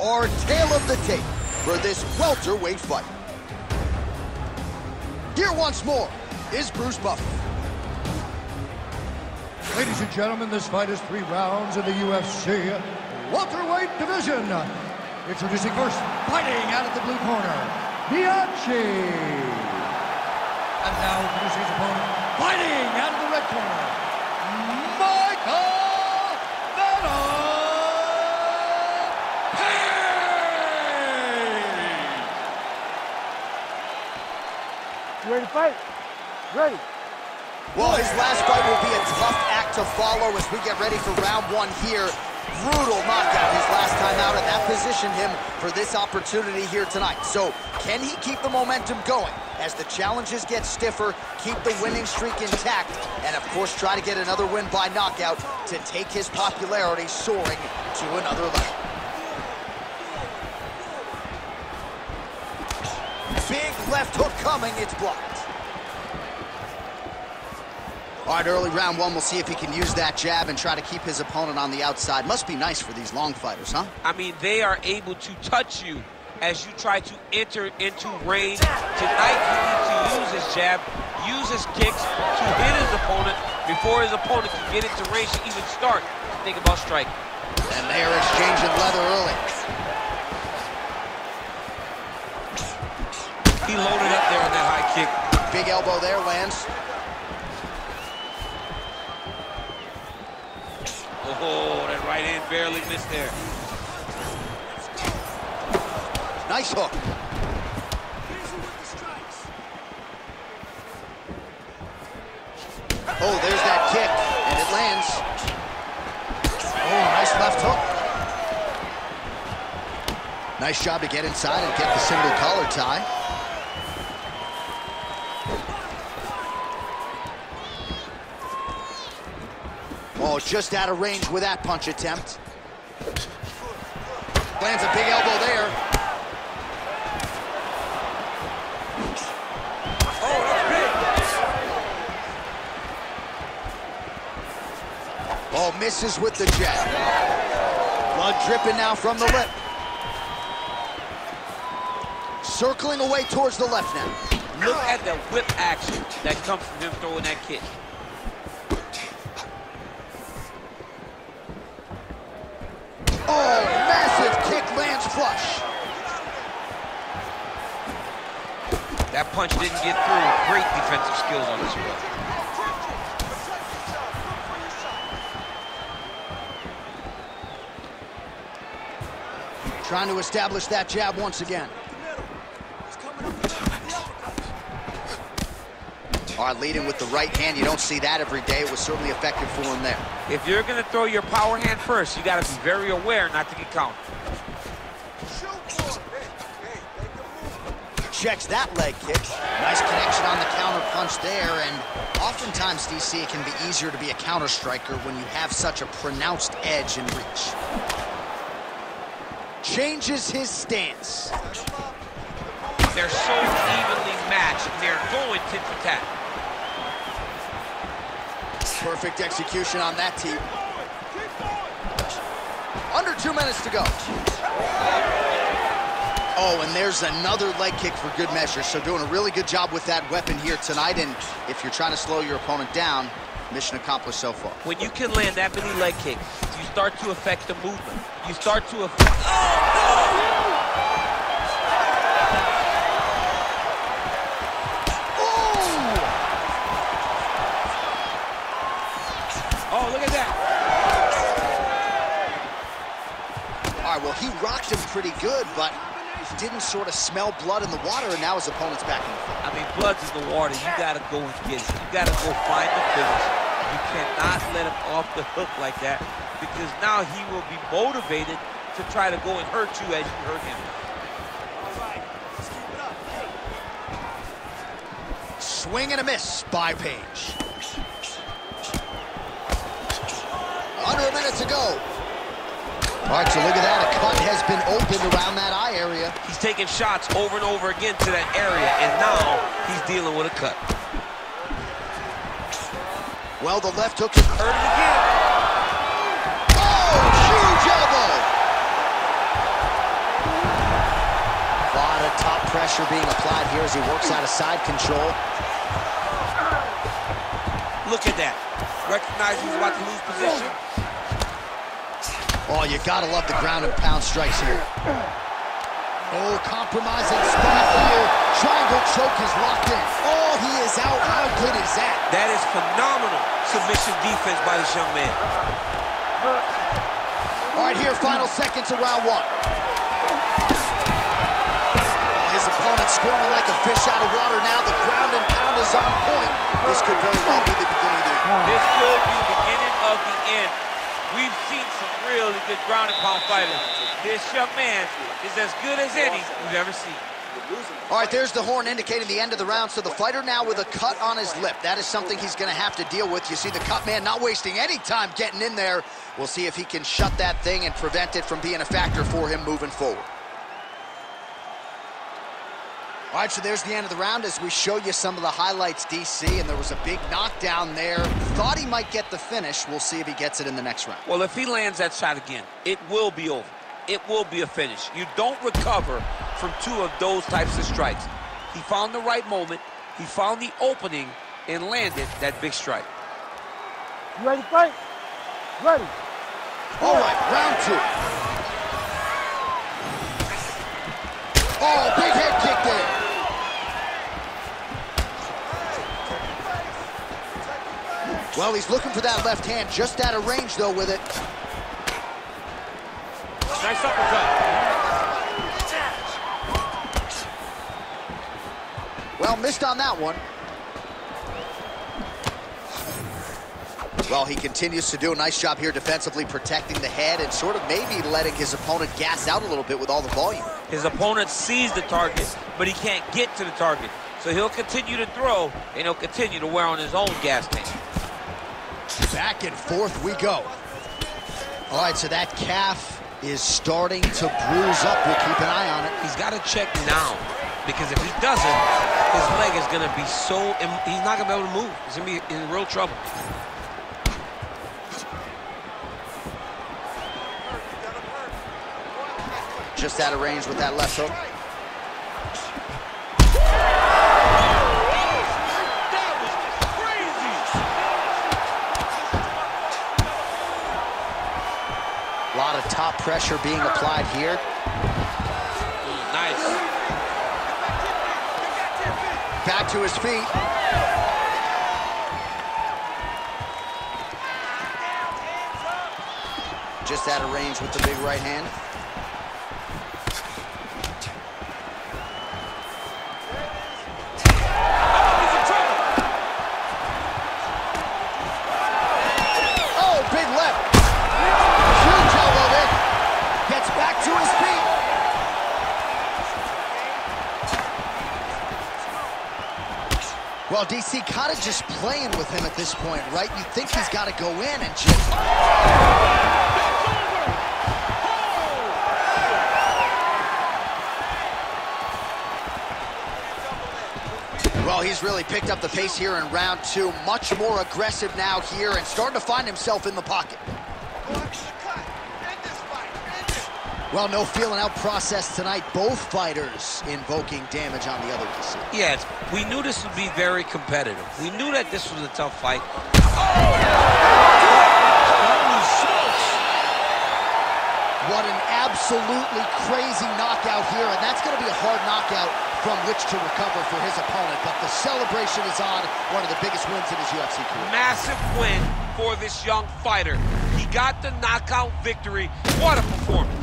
our tale of the tape for this welterweight fight. Here once more is Bruce Buffer. Ladies and gentlemen, this fight is three rounds in the UFC welterweight division. Introducing first, fighting out of the blue corner, Bianchi. And now introducing his opponent, fighting out of the red corner, You ready to fight? Ready. Well, his last fight will be a tough act to follow as we get ready for round one here. Brutal knockout his last time out, and that positioned him for this opportunity here tonight. So, can he keep the momentum going as the challenges get stiffer, keep the winning streak intact, and of course try to get another win by knockout to take his popularity soaring to another level. Big left hook coming, it's blocked. All right, early round one, we'll see if he can use that jab and try to keep his opponent on the outside. Must be nice for these long fighters, huh? I mean, they are able to touch you as you try to enter into range. Tonight, he needs to use his jab, use his kicks to hit his opponent before his opponent can get into range to even start to think about striking. And they are exchanging leather early. He loaded up there on that high kick. Big elbow there lands. Oh, that right hand barely missed there. Nice hook. Oh, there's that kick, and it lands. Oh, nice left hook. Nice job to get inside and get the single collar tie. Oh, just out of range with that punch attempt. Lands a big elbow there. Oh, that's big. Oh, misses with the jab. Blood dripping now from the lip. Circling away towards the left now. Look at the whip action that comes from him throwing that kick. Oh, massive kick lands flush. That punch didn't get through. Great defensive skills on this one. Trying to establish that jab once again. Right, leading with the right hand. You don't see that every day. It was certainly effective for him there. If you're going to throw your power hand first, you got to be very aware not to get countered. Checks that leg kick. Nice connection on the counter punch there. And oftentimes, DC, it can be easier to be a counter striker when you have such a pronounced edge and reach. Changes his stance. They're so evenly matched, and they're going tit for tat. Perfect execution on that teep. Under two minutes to go. Oh, and there's another leg kick for good measure. So doing a really good job with that weapon here tonight. And if you're trying to slow your opponent down, mission accomplished so far. When you can land that many leg kicks, you start to affect the movement. You start to affect... Oh, Oh, look at that. All right, well, he rocked him pretty good, but didn't sort of smell blood in the water, and now his opponent's back in the fight. I mean, blood's in the water. You got to go and get it. You got to go find the finish. You cannot let him off the hook like that because now he will be motivated to try to go and hurt you as you hurt him. Swing and a miss by Page. Under a minute to go. All right, so look at that. A cut has been opened around that eye area. He's taking shots over and over again to that area, and now he's dealing with a cut. Well, the left hook is hurt it again. Oh, huge elbow. A lot of top pressure being applied here as he works out of side control. Look at that. Recognize he's about to lose position. Oh, you gotta love the ground and pound strikes here. Oh, compromising spot here. Triangle choke is locked in. Oh, he is out. How good is that? That is phenomenal submission defense by this young man. All right, here, final seconds of round one. Oh, his opponent squirming like a fish out of water now. The ground and pound is on point. This could very well be the beginning of the end. This could be the beginning of the end. We've seen some really good ground and pound fighters. This young man is as good as any we've ever seen. All right, there's the horn indicating the end of the round. So the fighter now with a cut on his lip. That is something he's going to have to deal with. You see the cut man not wasting any time getting in there. We'll see if he can shut that thing and prevent it from being a factor for him moving forward. All right, so there's the end of the round as we show you some of the highlights, DC, and there was a big knockdown there. Thought he might get the finish. We'll see if he gets it in the next round. Well, if he lands that shot again, it will be over. It will be a finish. You don't recover from two of those types of strikes. He found the right moment, he found the opening, and landed that big strike. You ready to fight? Ready. All right, round two. Well, he's looking for that left hand, just out of range, though, with it. Nice uppercut. Well, missed on that one. Well, he continues to do a nice job here defensively protecting the head and sort of maybe letting his opponent gas out a little bit with all the volume. His opponent sees the target, but he can't get to the target. So he'll continue to throw, and he'll continue to wear on his own gas tank. Back and forth we go. All right, so that calf is starting to bruise up. We'll keep an eye on it. He's got to check now, because if he doesn't, his leg is going to be so, he's not going to be able to move. He's going to be in real trouble. Just out of range with that left hook. Top pressure being applied here. Nice. Back to his feet. Just out of range with the big right hand. DC kind of just playing with him at this point, right? You think he's got to go in and just... Well, he's really picked up the pace here in round two. Much more aggressive now here and starting to find himself in the pocket. Well, no feeling out process tonight. Both fighters invoking damage on the other DC. Yes, we knew this would be very competitive. We knew that this was a tough fight. What an absolutely crazy knockout here, and that's going to be a hard knockout from which to recover for his opponent. But the celebration is on, one of the biggest wins in his UFC career. Massive win for this young fighter. He got the knockout victory. What a performance.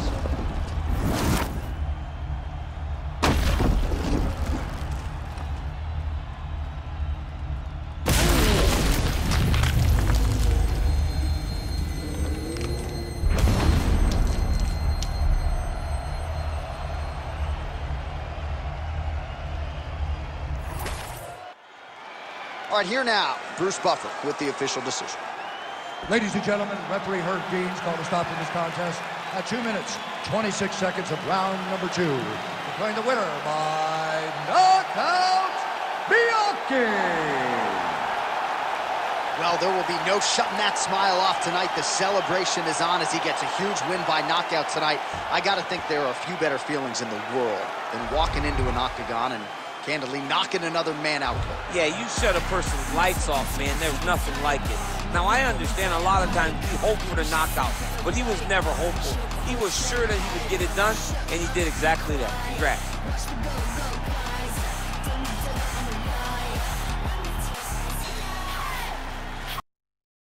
All right, here now, Bruce Buffer with the official decision. Ladies and gentlemen, referee Herb Deans called a stop to this contest at 2 minutes, 26 seconds of round number two. Declaring the winner by knockout, Bianchi! Well, there will be no shutting that smile off tonight. The celebration is on as he gets a huge win by knockout tonight. I got to think there are a few better feelings in the world than walking into an octagon and knocking another man out. Yeah, you shut a person's lights off, man. There's nothing like it. Now, I understand a lot of times you hope for the knockout, but he was never hopeful. He was sure that he would get it done, and he did exactly that. Congrats.